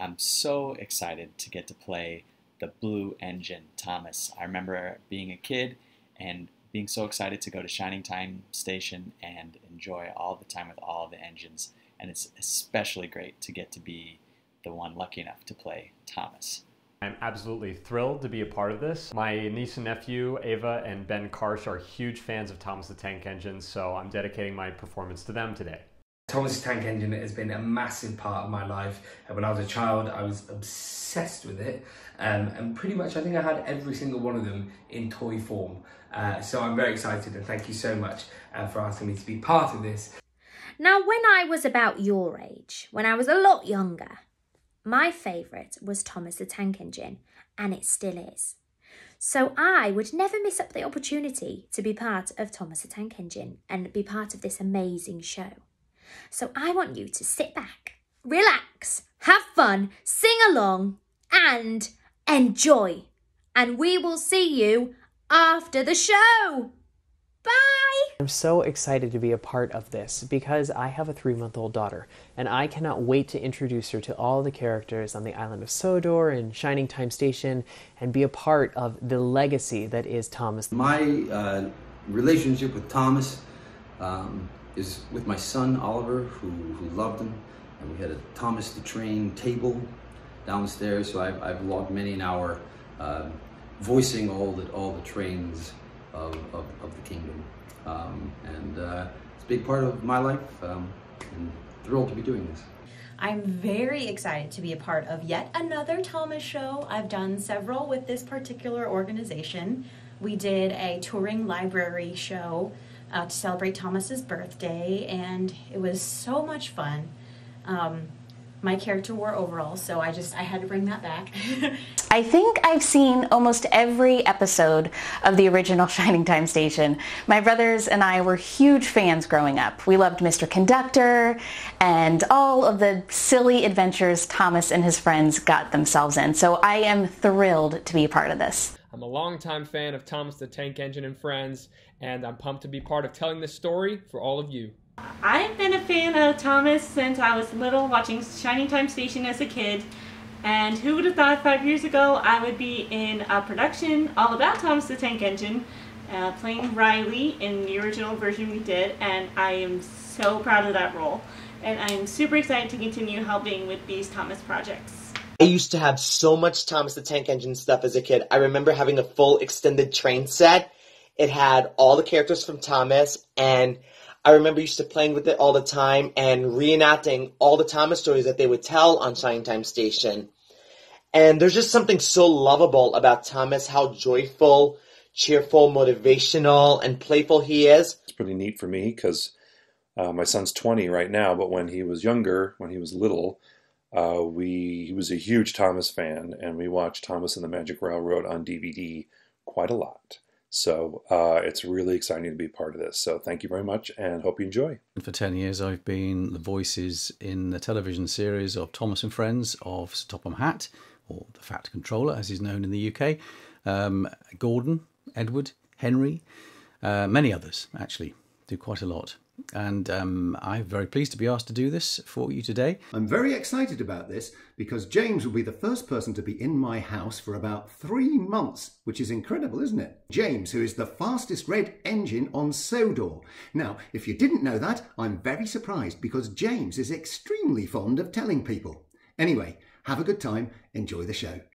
I'm so excited to get to play the Blue Engine Thomas. I remember being a kid and being so excited to go to Shining Time Station and enjoy all the time with all the engines. And it's especially great to get to be the one lucky enough to play Thomas. I'm absolutely thrilled to be a part of this. My niece and nephew, Ava and Ben Karsh, are huge fans of Thomas the Tank Engine, so I'm dedicating my performance to them today. Thomas Tank Engine has been a massive part of my life. When I was a child, I was obsessed with it, um, and pretty much I think I had every single one of them in toy form. Uh, so I'm very excited, and thank you so much uh, for asking me to be part of this. Now, when I was about your age, when I was a lot younger, my favourite was Thomas the Tank Engine, and it still is. So I would never miss up the opportunity to be part of Thomas the Tank Engine and be part of this amazing show. So I want you to sit back, relax, have fun, sing along, and enjoy. And we will see you after the show. Bye! I'm so excited to be a part of this because I have a three month old daughter and I cannot wait to introduce her to all the characters on the island of Sodor and Shining Time Station and be a part of the legacy that is Thomas. My uh, relationship with Thomas um, is with my son Oliver, who, who loved him, and we had a Thomas the Train table downstairs, so I've, I've logged many an hour uh, voicing all the, all the trains of, of, of the kingdom. Um, and uh, it's a big part of my life, um, and thrilled to be doing this. I'm very excited to be a part of yet another Thomas show. I've done several with this particular organization. We did a touring library show uh, to celebrate Thomas's birthday, and it was so much fun. Um, my character wore overalls, so I just I had to bring that back. I think I've seen almost every episode of the original Shining Time Station. My brothers and I were huge fans growing up. We loved Mr. Conductor and all of the silly adventures Thomas and his friends got themselves in. So I am thrilled to be a part of this. I'm a longtime fan of Thomas the Tank Engine and Friends, and I'm pumped to be part of telling this story for all of you. I've been a fan of Thomas since I was little, watching Shining Time Station as a kid. And who would have thought five years ago I would be in a production all about Thomas the Tank Engine, uh, playing Riley in the original version we did, and I am so proud of that role. And I'm super excited to continue helping with these Thomas projects. I used to have so much Thomas the Tank Engine stuff as a kid. I remember having a full extended train set. It had all the characters from Thomas, and I remember used to playing with it all the time and reenacting all the Thomas stories that they would tell on Shining Time Station. And there's just something so lovable about Thomas, how joyful, cheerful, motivational, and playful he is. It's pretty neat for me because uh, my son's 20 right now, but when he was younger, when he was little, uh, we he was a huge Thomas fan, and we watched Thomas and the Magic Railroad on DVD quite a lot. So uh, it's really exciting to be part of this. So thank you very much and hope you enjoy. For 10 years, I've been the voices in the television series of Thomas and Friends of Sir Topham Hatt, or the Fat Controller, as he's known in the UK, um, Gordon, Edward, Henry, uh, many others, actually, do quite a lot. And um, I'm very pleased to be asked to do this for you today. I'm very excited about this because James will be the first person to be in my house for about three months, which is incredible, isn't it? James, who is the fastest red engine on Sodor. Now, if you didn't know that, I'm very surprised because James is extremely fond of telling people. Anyway, have a good time, enjoy the show.